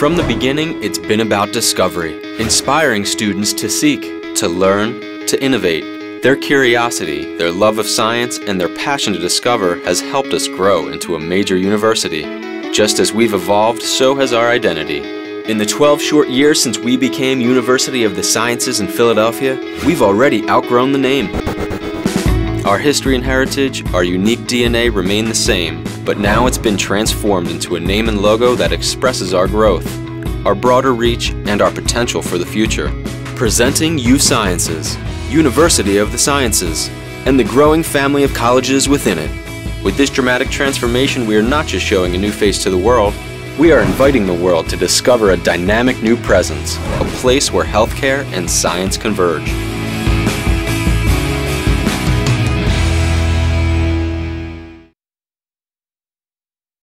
From the beginning, it's been about discovery, inspiring students to seek, to learn, to innovate. Their curiosity, their love of science, and their passion to discover has helped us grow into a major university. Just as we've evolved, so has our identity. In the 12 short years since we became University of the Sciences in Philadelphia, we've already outgrown the name. Our history and heritage, our unique DNA remain the same, but now it's been transformed into a name and logo that expresses our growth, our broader reach, and our potential for the future. Presenting USciences, University of the Sciences, and the growing family of colleges within it. With this dramatic transformation, we are not just showing a new face to the world, we are inviting the world to discover a dynamic new presence, a place where healthcare and science converge.